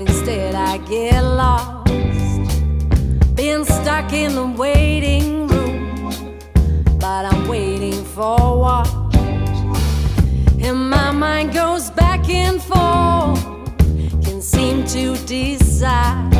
but instead I get lost. Been stuck in the waiting room, but I'm waiting for what? And my mind goes back and forth, can seem to decide.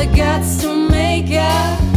the guts to make it.